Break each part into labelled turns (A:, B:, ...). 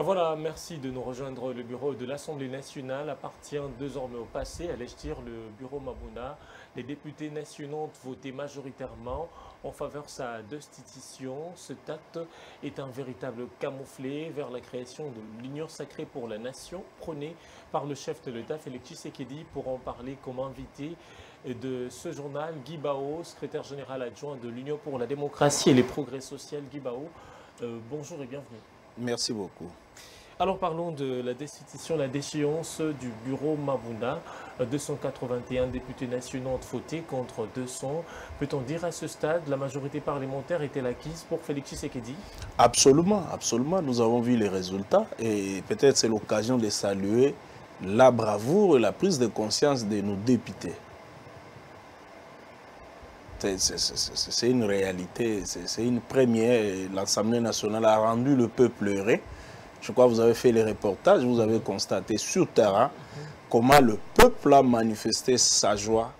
A: Ah, voilà, merci de nous rejoindre. Le bureau de l'Assemblée nationale appartient désormais au passé. À l'Echtir, le bureau Mabouna. Les députés nationaux ont voté majoritairement en faveur de sa destitution. Ce acte est un véritable camouflet vers la création de l'Union sacrée pour la nation, prônée par le chef de l'État, Félix Tshisekedi, pour en parler comme invité de ce journal, Guy Bao, secrétaire général adjoint de l'Union pour la démocratie et les progrès sociaux. Guy Bao, euh, bonjour et bienvenue.
B: Merci beaucoup.
A: Alors parlons de la destitution, la déchéance du bureau Mabunda. 281 députés nationaux ont voté contre 200. Peut-on dire à ce stade la majorité parlementaire était acquise pour Félix Tshisekedi?
B: Absolument, absolument. Nous avons vu les résultats et peut-être c'est l'occasion de saluer la bravoure et la prise de conscience de nos députés. C'est une réalité, c'est une première. L'Assemblée nationale a rendu le peuple heureux. Je crois que vous avez fait les reportages, vous avez constaté sur terrain comment le peuple a manifesté sa joie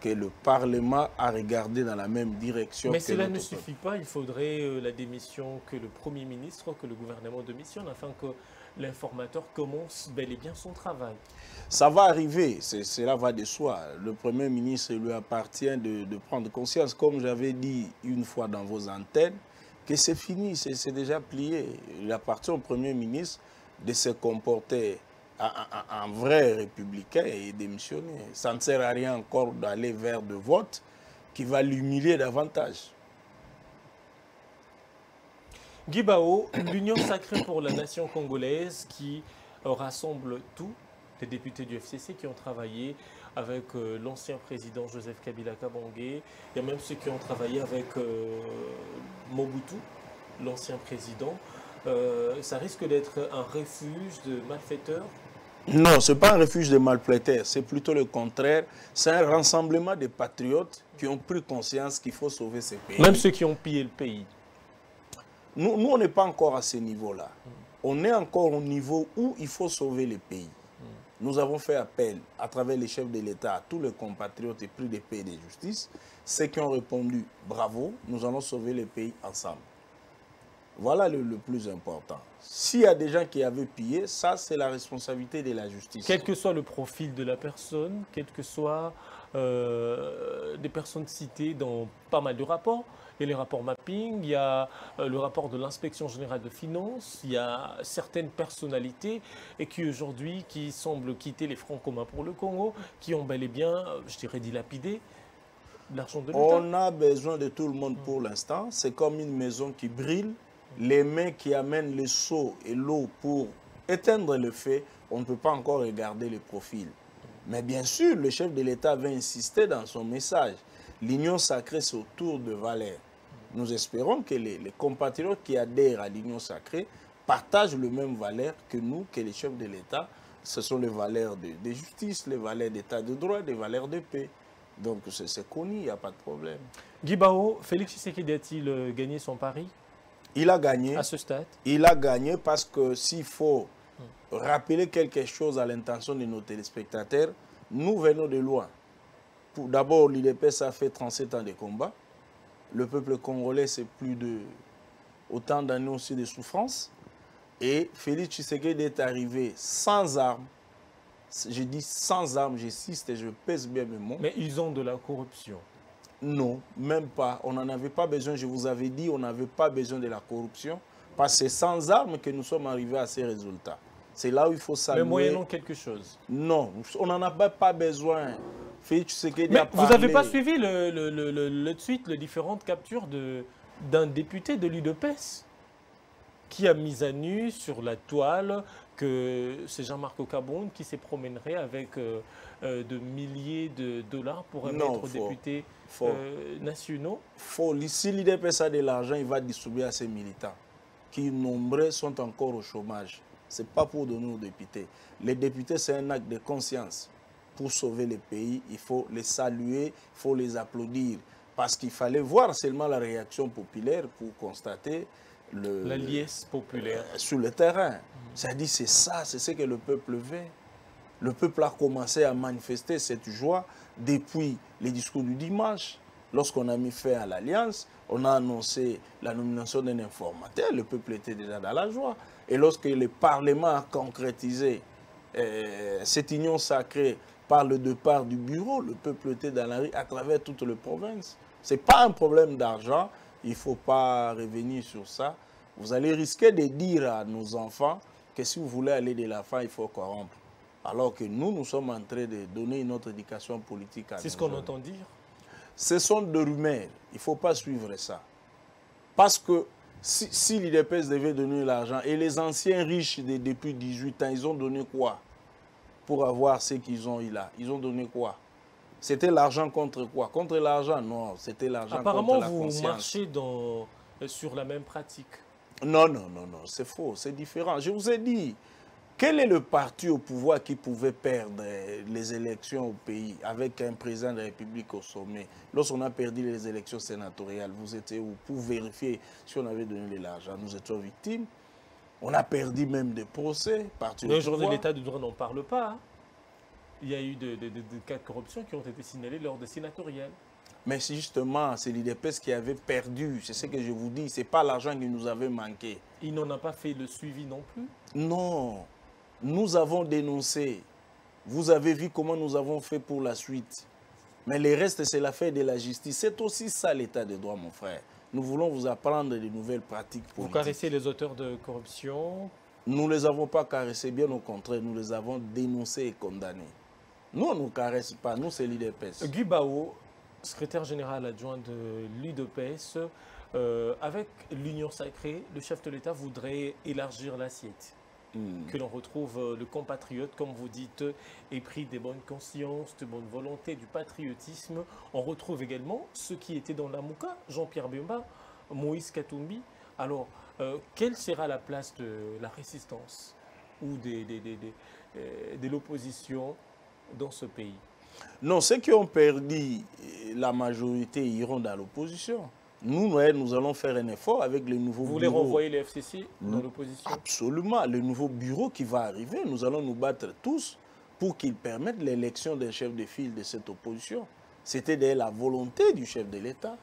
B: que le Parlement a regardé dans la même direction.
A: Mais cela ne suffit pas, il faudrait euh, la démission que le Premier ministre, que le gouvernement démissionne, afin que l'informateur commence bel et bien son travail.
B: Ça va arriver, cela va de soi. Le Premier ministre lui appartient de, de prendre conscience, comme j'avais dit une fois dans vos antennes, que c'est fini, c'est déjà plié. Il appartient au Premier ministre de se comporter en, vrai républicain et démissionner. Ça ne sert à rien encore d'aller vers de vote qui va l'humilier davantage.
A: Guy l'Union sacrée pour la nation congolaise qui rassemble tous les députés du FCC qui ont travaillé avec euh, l'ancien président Joseph Kabila Kabangé. Il y a même ceux qui ont travaillé avec euh, Mobutu, l'ancien président. Euh, ça risque d'être un refuge de malfaiteurs?
B: Non, ce n'est pas un refuge de malfaiteurs, c'est plutôt le contraire. C'est un rassemblement de patriotes qui ont pris conscience qu'il faut sauver ce pays.
A: Même ceux qui ont pillé le pays
B: Nous, nous on n'est pas encore à ce niveau-là. On est encore au niveau où il faut sauver le pays. Nous avons fait appel à travers les chefs de l'État à tous les compatriotes et pris des pays de justice. Ceux qui ont répondu bravo, nous allons sauver le pays ensemble. Voilà le, plus important. S'il y a des gens qui avaient pillé, ça c'est la responsabilité de la justice.
A: Quel que soit le profil de la personne, quel que soit euh, des personnes citées dans pas mal de rapports, il y a les rapports mapping, il y a euh, le rapport de l'inspection générale de finances, il y a certaines personnalités et qui aujourd'hui qui semblent quitter les francs communs pour le Congo, qui ont bel et bien, je dirais, dilapidé l'argent de l'État.
B: On a besoin de tout le monde pour l'instant. C'est comme une maison qui brille. Les mains qui amènent le seau et l'eau pour éteindre le feu, on ne peut pas encore regarder le profil. Mais bien sûr, le chef de l'État va insister dans son message. L'union sacrée, c'est autour de valeurs. Nous espérons que les, compatriotes qui adhèrent à l'Union sacrée partagent les mêmes valeurs que nous, que les chefs de l'État. Ce sont les valeurs de, justice, les valeurs d'État de droit, les valeurs de paix. Donc c'est connu, il n'y a pas de problème.
A: Guy Bao, Félix Tshisekedi a-t-il euh, gagné son pari?
B: Il a gagné.
A: À ce stade
B: Il a gagné parce que s'il faut rappeler quelque chose à l'intention de nos téléspectateurs, nous venons de loin. D'abord, l'IDPS a fait 37 ans de combat. Le peuple congolais, c'est plus de autant d'années aussi de souffrance. Et Félix Tshisekedi est arrivé sans armes. Je dis sans armes, j'insiste et je pèse bien mes mots.
A: Mais ils ont de la corruption.
B: Non, même pas. On n'en avait pas besoin. Je vous avais dit, on n'avait pas besoin de la corruption. Parce que c'est sans armes que nous sommes arrivés à ces résultats. C'est là où il faut saluer.
A: Mais moyennant quelque chose.
B: Non, on n'en a pas besoin.
A: Mais vous n'avez pas suivi le, le, le, le, tweet, les différentes captures d'un député de l'UDPS qui a mis à nu sur la toile que c'est Jean-Marc Ocabon qui s'est promènerait avec euh, euh, de milliers de dollars pour être député euh, nationaux.
B: Faux. Si l'UDPS a de l'argent, il va distribuer à ses militants, qui nombreux sont encore au chômage. Ce n'est pas pour donner aux députés. Les députés, c'est un acte de conscience pour sauver le pays, il faut les saluer, il faut les applaudir. Parce qu'il fallait voir seulement la réaction populaire pour constater
A: la liesse populaire
B: euh, sur le terrain. Dit c'est ça, c'est ce que le peuple veut. Le peuple a commencé à manifester cette joie depuis les discours du dimanche. Lorsqu'on a mis fin à l'alliance, on a annoncé la nomination d'un informateur, le peuple était déjà dans la joie. Et lorsque le Parlement a concrétisé euh, cette union sacrée par le départ du bureau, le peuple était dans la rue à travers toute la province. Ce n'est pas un problème d'argent, il ne faut pas revenir sur ça. Vous allez risquer de dire à nos enfants que si vous voulez aller de la fin, il faut corrompre. Alors que nous, nous sommes en train de donner une autre éducation politique à
A: C'est ce qu'on entend dire
B: Ce sont des rumeurs. Il ne faut pas suivre ça. Parce que si, si l'IDPS devait donner l'argent, et les anciens riches de, depuis 18 ans, ils ont donné quoi pour avoir ce qu'ils ont eu là? Ils ont donné quoi? C'était l'argent contre quoi? Contre l'argent Non, c'était l'argent contre la
A: Apparemment, vous marchez dans, euh, sur la même pratique.
B: Non, non, non, non, c'est faux, c'est différent. Je vous ai dit, quel est le parti au pouvoir qui pouvait perdre les élections au pays avec un président de la République au sommet? Lorsqu'on a perdu les élections sénatoriales, vous étiez où? Pour vérifier si on avait donné de l'argent Nous étions victimes. On a perdu même des procès.
A: Mais aujourd'hui, l'État de droit n'en parle pas. Hein. Il y a eu des cas de corruption qui ont été signalés lors des sénatoriales.
B: Mais justement, c'est l'IDPS qui avait perdu. C'est ce que je vous dis. Ce n'est pas l'argent qui nous avait manqué.
A: Il n'en a pas fait le suivi non plus?
B: Non. Nous avons dénoncé. Vous avez vu comment nous avons fait pour la suite. Mais le reste, c'est l'affaire de la justice. C'est aussi ça l'état de droit, mon frère. Nous voulons vous apprendre de nouvelles pratiques politiques.
A: Vous caressez les auteurs de corruption?
B: Nous ne les avons pas caressés, bien au contraire. Nous les avons dénoncés et condamnés. Nous, on ne nous caresse pas. Nous, c'est l'IDPS.
A: Guy Bao, secrétaire général adjoint de l'UDPS, euh, avec l'Union sacrée, le chef de l'État voudrait élargir l'assiette. Hmm. Que l'on retrouve euh, le compatriote, comme vous dites, épris des bonnes consciences, de bonne volonté, du patriotisme. On retrouve également ceux qui étaient dans la Mouka, Jean-Pierre Bemba, Moïse Katumbi. Alors, euh, quelle sera la place de la résistance ou de l'opposition dans ce pays
B: non, ceux qui ont perdu la majorité iront dans l'opposition. Nous, nous allons faire un effort avec les nouveaux
A: Vous voulez renvoyer les FCC dans l'opposition?
B: Absolument. Le nouveau bureau qui va arriver, nous allons nous battre tous pour qu'il permette l'élection d'un chef de file de cette opposition. C'était la volonté du chef de l'État.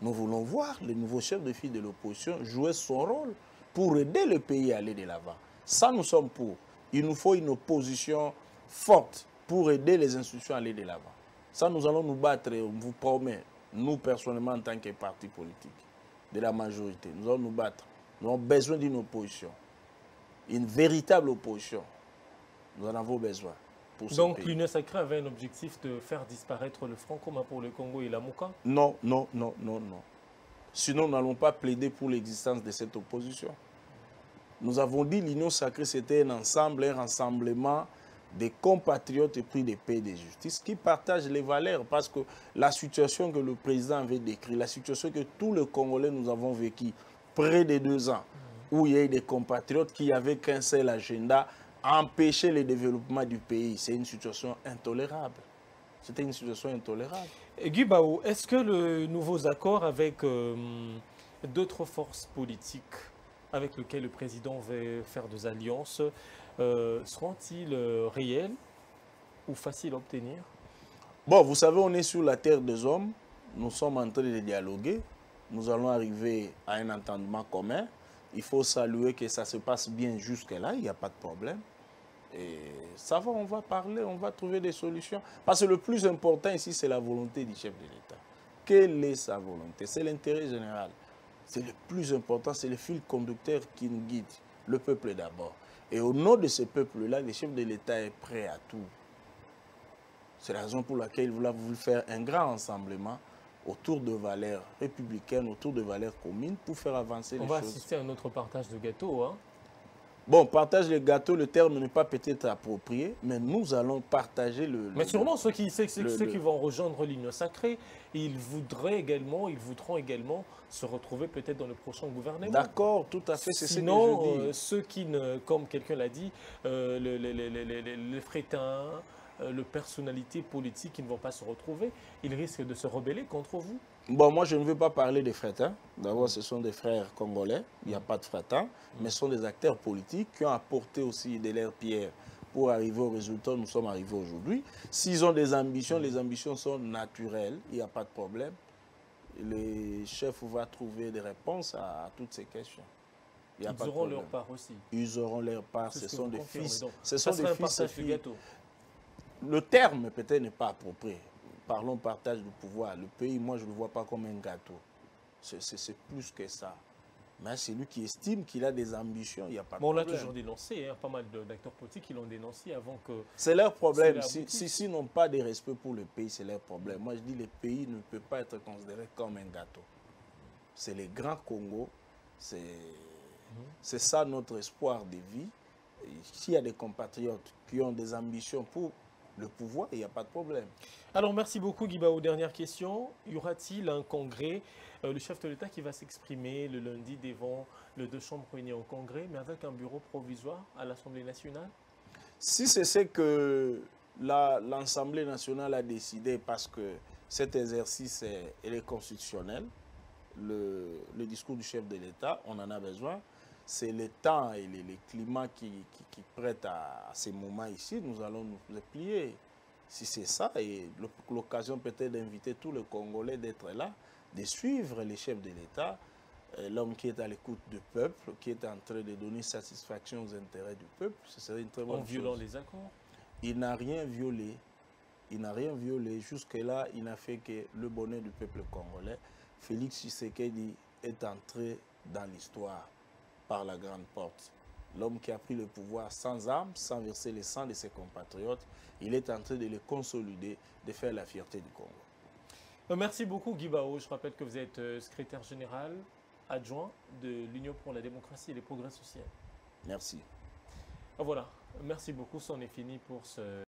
B: Nous voulons voir le nouveau chef de file de l'opposition jouer son rôle pour aider le pays à aller de l'avant. Ça, nous sommes pour. Il nous faut une opposition forte pour aider les institutions à aller de l'avant. Ça, nous allons nous battre, on vous promet, nous personnellement en tant que parti politique, de la majorité, nous allons nous battre. Nous avons besoin d'une opposition, une véritable opposition. Nous en avons besoin.
A: Pour Donc l'Union sacrée avait un objectif de faire disparaître le franc commun pour le Congo et la Mouka?
B: Non, non, non, non, non. Sinon, nous n'allons pas plaider pour l'existence de cette opposition. Nous avons dit l'Union sacrée, c'était un ensemble, un rassemblement des compatriotes pris des paix de justice qui partagent les valeurs parce que la situation que le président avait décrite, la situation que tous les Congolais nous avons vécu près de deux ans, où il y a eu des compatriotes qui avaient qu'un seul agenda, empêcher le développement du pays. C'est une situation intolérable. C'était une situation intolérable.
A: Et Guy est-ce que le nouveau accord avec euh, d'autres forces politiques avec lesquelles le président veut faire des alliances euh, seront-ils euh, réels ou faciles à obtenir?
B: Bon, vous savez, on est sur la terre des hommes. Nous sommes en train de dialoguer. Nous allons arriver à un entendement commun. Il faut saluer que ça se passe bien jusque-là. Il n'y a pas de problème. Et ça va, on va parler, on va trouver des solutions. Parce que le plus important ici, c'est la volonté du chef de l'État. Quelle est sa volonté? C'est l'intérêt général. C'est le plus important, c'est le fil conducteur qui nous guide. Le peuple d'abord. Et au nom de ce peuple-là, le chef de l'État est prêt à tout. C'est la raison pour laquelle il a voulu faire un grand rassemblement autour de valeurs républicaines, autour de valeurs communes pour faire avancer les choses.
A: On va assister à un autre partage de gâteau. Hein?
B: Bon, partage les gâteaux, le terme n'est pas peut-être approprié, mais nous allons partager le...
A: Mais sûrement ceux qui, ceux, qui vont rejoindre l'Union sacrée, ils voudraient également, ils voudront également se retrouver peut-être dans le prochain gouvernement.
B: D'accord, tout à fait, c'est ce que je dis.
A: Sinon, ceux qui, ne, comme quelqu'un l'a dit, euh, les, frétins, euh, les personnalités politiques qui ne vont pas se retrouver, ils risquent de se rebeller contre vous.
B: Bon, moi, je ne veux pas parler des frétins. D'abord, ce sont des frères congolais. Il n'y a pas de frétins. Mais ce sont des acteurs politiques qui ont apporté aussi de l'air pierre pour arriver au résultat où nous sommes arrivés aujourd'hui. S'ils ont des ambitions, les ambitions sont naturelles. Il n'y a pas de problème. Le chef va trouver des réponses à, toutes ces questions. Il y a
A: Ils
B: pas de
A: auront leur part aussi.
B: Ils auront leur part. Ce
A: ce
B: sont des
A: confirmez.
B: fils.
A: Donc,
B: Ce sont des fils et filles. Le terme peut-être n'est pas approprié. Parlons partage du pouvoir. Le pays, moi, je ne le vois pas comme un gâteau. C'est- plus que ça. Mais c'est lui qui estime qu'il a des ambitions, il n'y a pas de
A: Bon, on l'a
B: problème.
A: toujours dénoncé, hein, pas mal d'acteurs politiques qui l'ont dénoncé avant que...
B: C'est leur problème. Si- Si- S'ils n'ont pas de respect pour le pays, c'est leur problème. Moi, je dis le pays ne peut pas être considéré comme un gâteau. C'est les grands Congo. C'est c'est ça notre espoir de vie. S'il y a des compatriotes qui ont des ambitions pour le pouvoir, il n'y a pas de problème.
A: Alors, merci beaucoup, Guibao. Dernière question. Y aura-t-il un congrès, euh, le chef de l'État qui va s'exprimer le lundi devant les deux chambres réunies au congrès, mais avec un bureau provisoire à l'Assemblée nationale?
B: Si c'est ce que la- l'Assemblée nationale a décidé, parce que cet exercice est, constitutionnel, le, le discours du chef de l'État, on en a besoin. C'est le temps et les, les climats qui, qui, qui prêtent à, à ces moments ici. Nous allons nous plier. Si c'est ça, et le- l'occasion peut-être d'inviter tous les Congolais d'être là, de suivre les chefs de l'État, euh, l'homme qui est à l'écoute du peuple, qui est en train de donner satisfaction aux intérêts du peuple, ce serait une très bonne
A: en violant
B: chose.
A: les accords
B: Il n'a rien violé. Il n'a rien violé. Jusque-là, il n'a fait que le bonheur du peuple congolais. Félix Tshisekedi est entré dans l'histoire par la grande porte. L'homme qui a pris le pouvoir sans armes, sans verser le sang de ses compatriotes, il est en train de le consolider, de faire la fierté du Congo.
A: Euh, Merci beaucoup, Guibao. Je rappelle que vous êtes euh, secrétaire général adjoint de l'Union pour la démocratie et les progrès sociaux.
B: Merci.
A: Voilà. Merci beaucoup. C'en est fini pour ce...